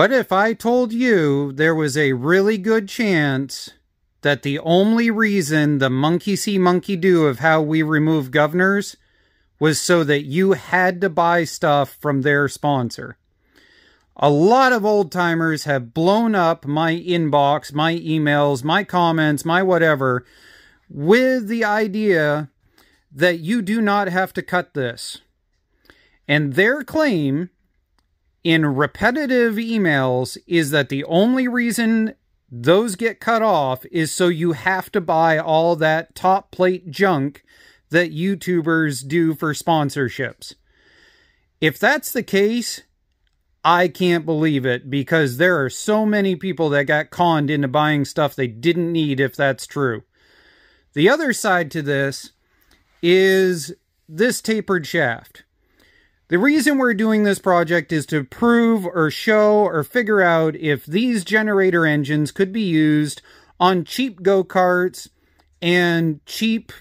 What if I told you there was a really good chance that the only reason the monkey see, monkey do of how we remove governors was so that you had to buy stuff from their sponsor? A lot of old timers have blown up my inbox, my emails, my comments, my whatever, with the idea that you do not have to cut this. And their claim in repetitive emails is that the only reason those get cut off is so you have to buy all that top plate junk that YouTubers do for sponsorships. If that's the case, I can't believe it because there are so many people that got conned into buying stuff they didn't need if that's true. The other side to this is this tapered shaft. The reason we're doing this project is to prove or show or figure out if these generator engines could be used on cheap go-karts and cheap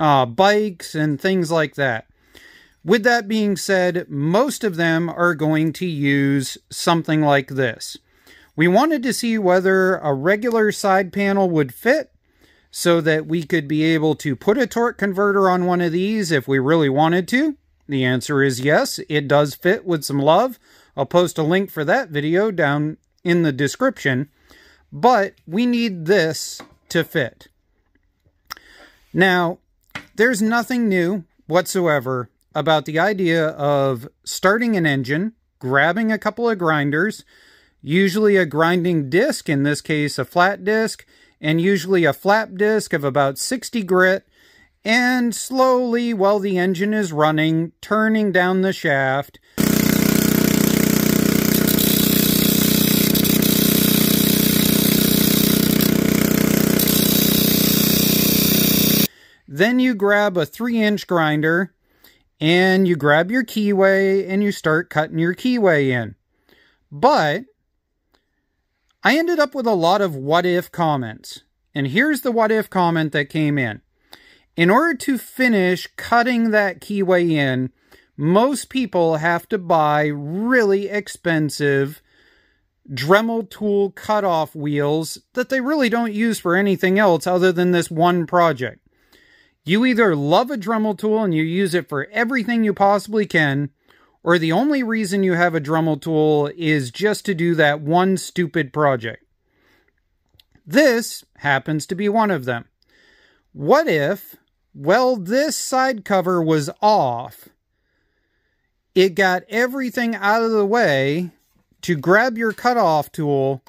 uh, bikes and things like that. With that being said, most of them are going to use something like this. We wanted to see whether a regular side panel would fit so that we could be able to put a torque converter on one of these if we really wanted to. The answer is yes, it does fit with some love. I'll post a link for that video down in the description. But we need this to fit. Now, there's nothing new whatsoever about the idea of starting an engine, grabbing a couple of grinders, usually a grinding disc, in this case a flat disc, and usually a flap disc of about 60 grit, and slowly, while the engine is running, turning down the shaft. Then you grab a 3-inch grinder, and you grab your keyway, and you start cutting your keyway in. But, I ended up with a lot of what-if comments. And here's the what-if comment that came in. In order to finish cutting that keyway in, most people have to buy really expensive Dremel tool cutoff wheels that they really don't use for anything else other than this one project. You either love a Dremel tool and you use it for everything you possibly can, or the only reason you have a Dremel tool is just to do that one stupid project. This happens to be one of them. What if well, this side cover was off. It got everything out of the way to grab your cutoff tool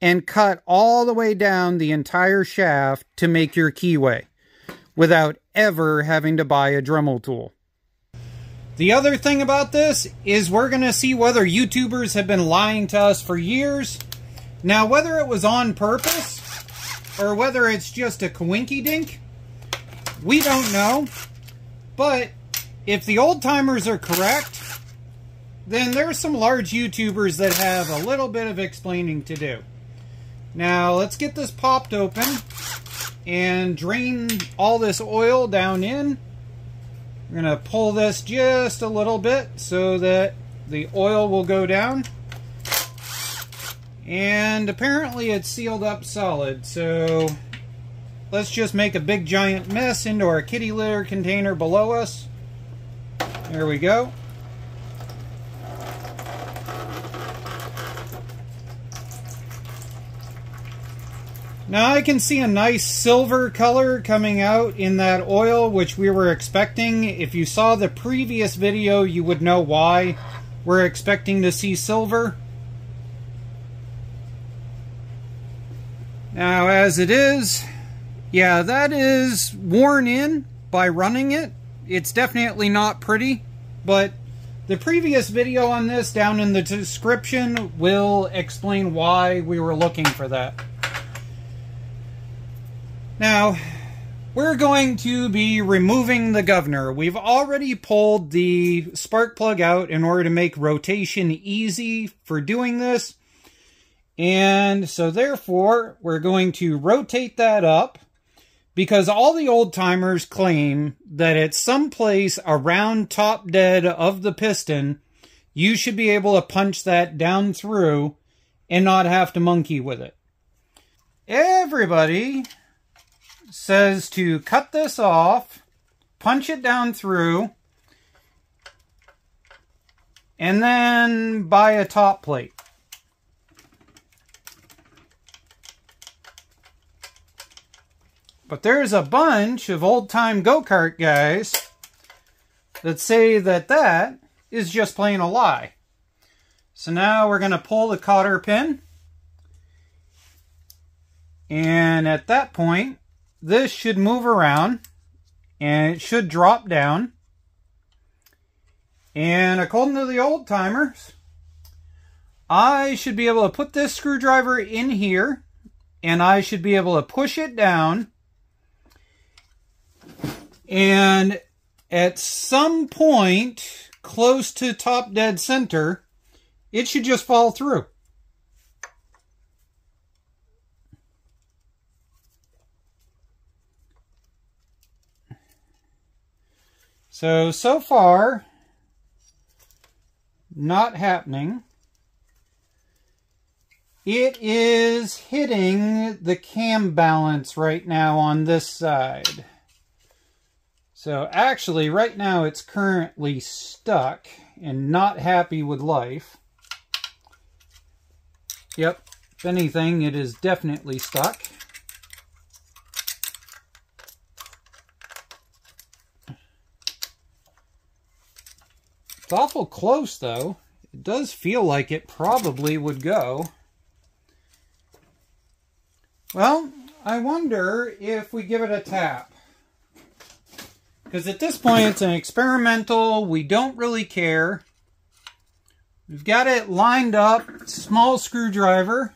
and cut all the way down the entire shaft to make your keyway without ever having to buy a Dremel tool. The other thing about this is we're going to see whether YouTubers have been lying to us for years. Now, whether it was on purpose or whether it's just a coinky dink, we don't know. But if the old timers are correct, then there's some large YouTubers that have a little bit of explaining to do. Now, let's get this popped open and drain all this oil down in. I'm going to pull this just a little bit so that the oil will go down. And apparently it's sealed up solid, so Let's just make a big giant mess into our kitty litter container below us. There we go. Now I can see a nice silver color coming out in that oil, which we were expecting. If you saw the previous video, you would know why we're expecting to see silver. Now, as it is, yeah, that is worn in by running it. It's definitely not pretty, but the previous video on this down in the description will explain why we were looking for that. Now, we're going to be removing the governor. We've already pulled the spark plug out in order to make rotation easy for doing this. And so therefore, we're going to rotate that up because all the old timers claim that at some place around top dead of the piston, you should be able to punch that down through and not have to monkey with it. Everybody says to cut this off, punch it down through, and then buy a top plate. But there's a bunch of old-time go-kart guys that say that that is just plain a lie. So now we're going to pull the cotter pin. And at that point, this should move around and it should drop down. And according to the old timers, I should be able to put this screwdriver in here and I should be able to push it down. And at some point close to top dead center, it should just fall through. So, so far, not happening. It is hitting the cam balance right now on this side. So actually, right now it's currently stuck and not happy with life. Yep, if anything, it is definitely stuck. It's awful close, though. It does feel like it probably would go. Well, I wonder if we give it a tap. Because at this point, it's an experimental. We don't really care. We've got it lined up. Small screwdriver.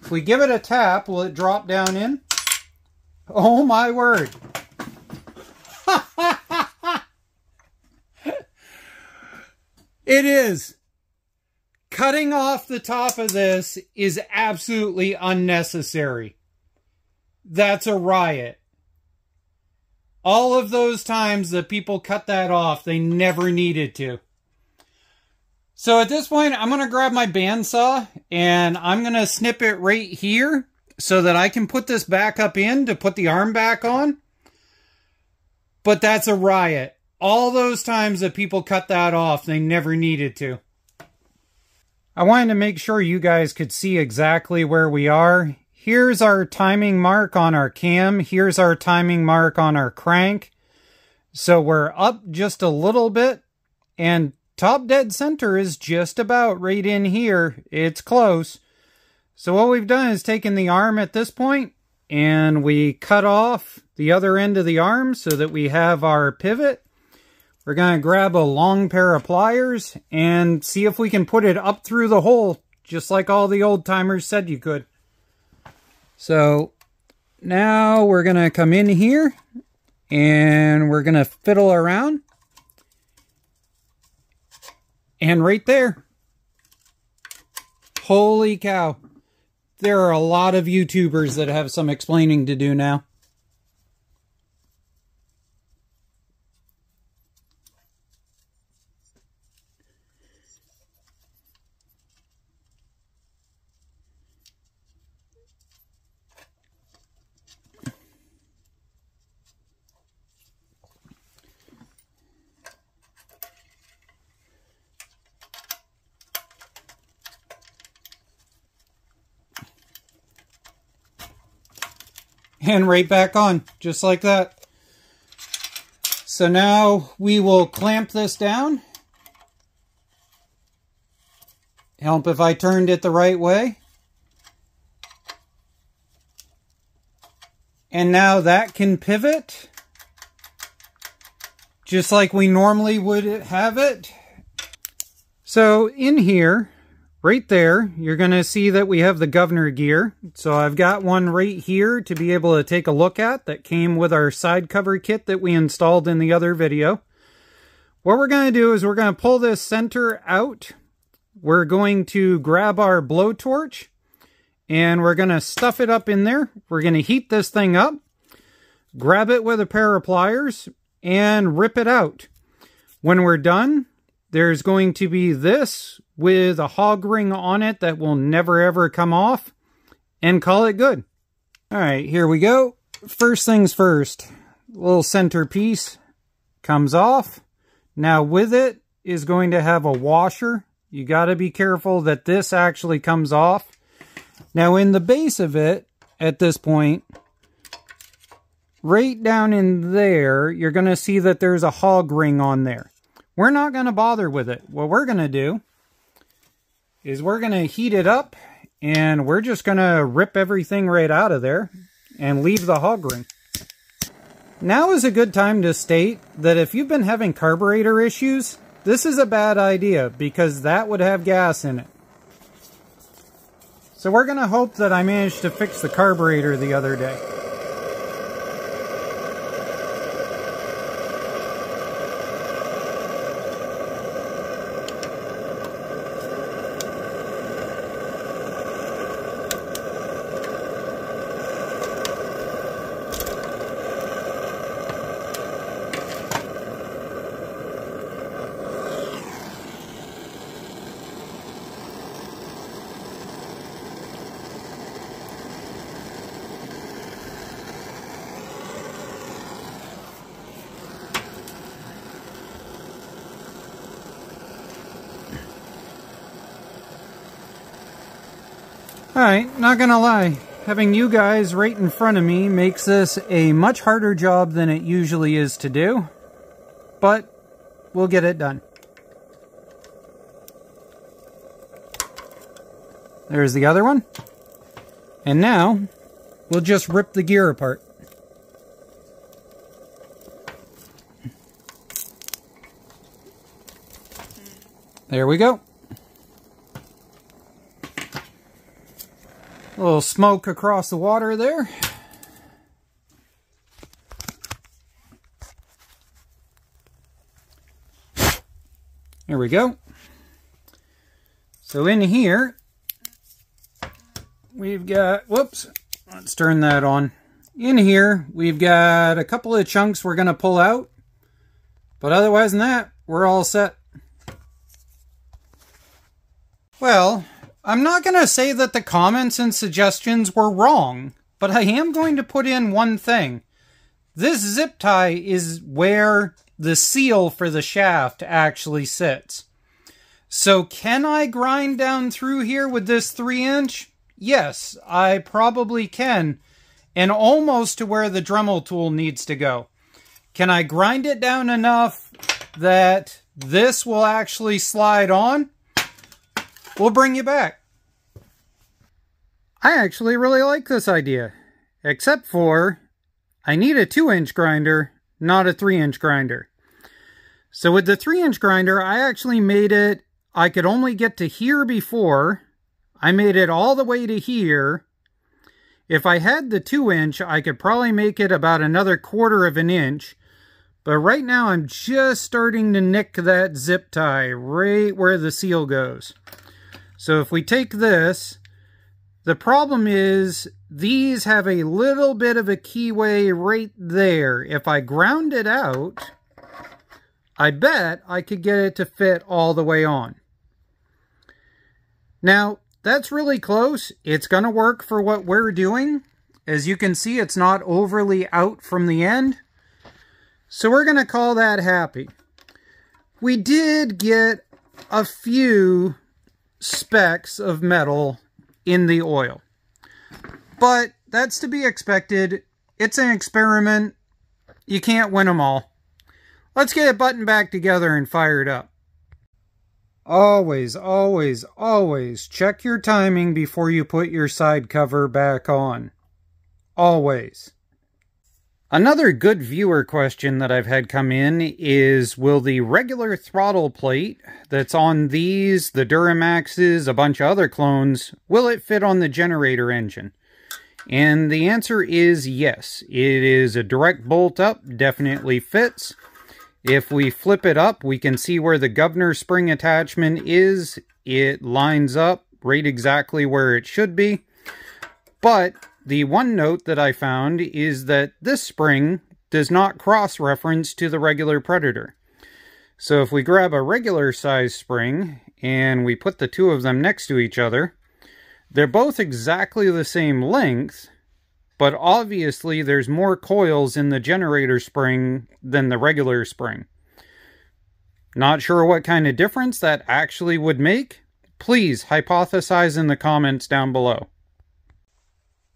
If we give it a tap, will it drop down in? Oh my word. It is. Cutting off the top of this is absolutely unnecessary. That's a riot. All of those times that people cut that off, they never needed to. So at this point, I'm going to grab my bandsaw and I'm going to snip it right here so that I can put this back up in to put the arm back on. But that's a riot all those times that people cut that off, they never needed to. I wanted to make sure you guys could see exactly where we are. Here's our timing mark on our cam. Here's our timing mark on our crank. So we're up just a little bit and top dead center is just about right in here. It's close. So what we've done is taken the arm at this point and we cut off the other end of the arm so that we have our pivot we're going to grab a long pair of pliers and see if we can put it up through the hole, just like all the old timers said you could. So now we're going to come in here and we're going to fiddle around. And right there. Holy cow. There are a lot of YouTubers that have some explaining to do now. And right back on, just like that. So now we will clamp this down. Help if I turned it the right way. And now that can pivot just like we normally would have it. So in here, Right there, you're going to see that we have the governor gear. So I've got one right here to be able to take a look at that came with our side cover kit that we installed in the other video. What we're going to do is we're going to pull this center out. We're going to grab our blowtorch and we're going to stuff it up in there. We're going to heat this thing up, grab it with a pair of pliers and rip it out. When we're done, There's going to be this with a hog ring on it that will never ever come off and call it good. All right, here we go. First things first, little centerpiece comes off. Now with it is going to have a washer. You got to be careful that this actually comes off. Now in the base of it, at this point, right down in there, you're going to see that there's a hog ring on there. We're not going to bother with it. What we're going to do is we're going to heat it up and we're just going to rip everything right out of there and leave the hog ring. Now is a good time to state that if you've been having carburetor issues, this is a bad idea because that would have gas in it. So we're going to hope that I managed to fix the carburetor the other day. Alright, not gonna lie. Having you guys right in front of me makes this a much harder job than it usually is to do. But, we'll get it done. There's the other one. And now, we'll just rip the gear apart. There we go. A little smoke across the water there. There we go. So in here, we've got, whoops, let's turn that on. In here, we've got a couple of chunks we're going to pull out. But otherwise than that, we're all set. Well, I'm not going to say that the comments and suggestions were wrong, but I am going to put in one thing. This zip tie is where the seal for the shaft actually sits. So can I grind down through here with this 3 inch? Yes, I probably can. And almost to where the Dremel tool needs to go. Can I grind it down enough that this will actually slide on? We'll bring you back. I actually really like this idea. Except for, I need a 2-inch grinder, not a 3-inch grinder. So with the 3-inch grinder, I actually made it, I could only get to here before. I made it all the way to here. If I had the 2-inch, I could probably make it about another quarter of an inch. But right now, I'm just starting to nick that zip tie right where the seal goes. So if we take this, the problem is these have a little bit of a keyway right there. If I ground it out, I bet I could get it to fit all the way on. Now, that's really close. It's going to work for what we're doing. As you can see, it's not overly out from the end. So we're going to call that happy. We did get a few specks of metal in the oil. But that's to be expected. It's an experiment. You can't win them all. Let's get it buttoned back together and fired up. Always, always, always check your timing before you put your side cover back on. Always. Another good viewer question that I've had come in is, will the regular throttle plate that's on these, the DuroMaxes, a bunch of other clones, will it fit on the generator engine? And the answer is yes. It is a direct bolt up, definitely fits. If we flip it up, we can see where the governor spring attachment is. It lines up right exactly where it should be. But the one note that I found is that this spring does not cross-reference to the regular Predator. So if we grab a regular size spring and we put the two of them next to each other, they're both exactly the same length, but obviously there's more coils in the generator spring than the regular spring. Not sure what kind of difference that actually would make? Please hypothesize in the comments down below.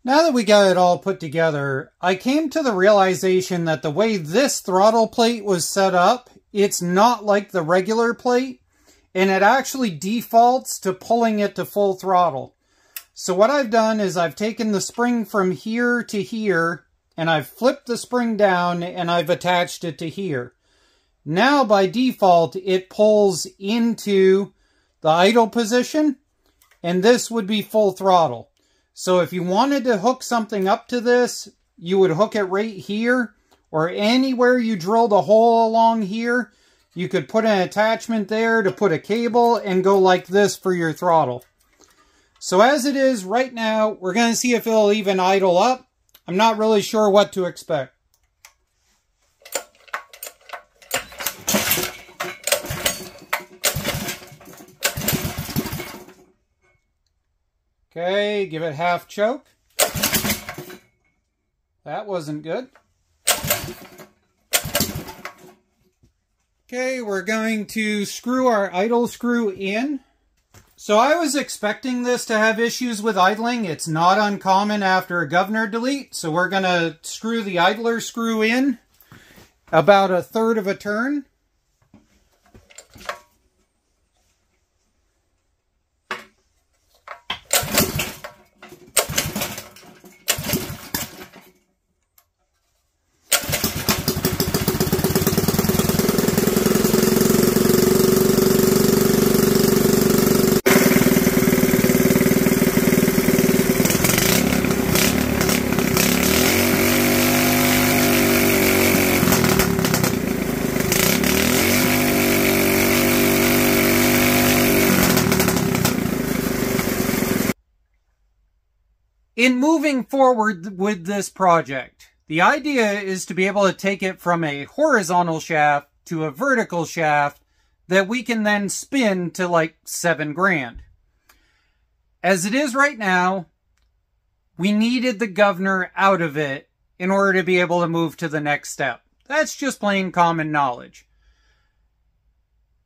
Now that we got it all put together, I came to the realization that the way this throttle plate was set up, it's not like the regular plate, and it actually defaults to pulling it to full throttle. So what I've done is I've taken the spring from here to here, and I've flipped the spring down, and I've attached it to here. Now, by default, it pulls into the idle position, and this would be full throttle. So if you wanted to hook something up to this, you would hook it right here, or anywhere you drilled a hole along here, you could put an attachment there to put a cable and go like this for your throttle. So as it is right now, we're going to see if it'll even idle up. I'm not really sure what to expect. Okay, give it half choke. That wasn't good. Okay, we're going to screw our idle screw in. So I was expecting this to have issues with idling. It's not uncommon after a governor delete. So we're going to screw the idler screw in about a third of a turn. In moving forward with this project, the idea is to be able to take it from a horizontal shaft to a vertical shaft that we can then spin to like seven grand. As it is right now, we needed the governor out of it in order to be able to move to the next step. That's just plain common knowledge.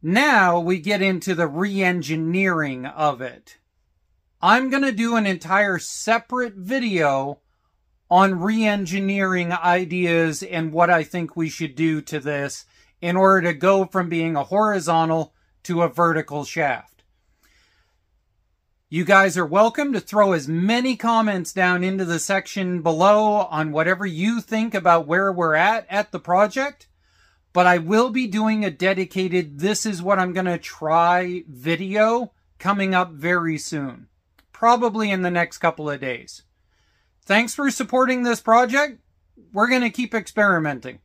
Now we get into the re-engineering of it. I'm going to do an entire separate video on re-engineering ideas and what I think we should do to this in order to go from being a horizontal to a vertical shaft. You guys are welcome to throw as many comments down into the section below on whatever you think about where we're at at the project. But I will be doing a dedicated this is what I'm going to try video coming up very soon probably in the next couple of days. Thanks for supporting this project. We're going to keep experimenting.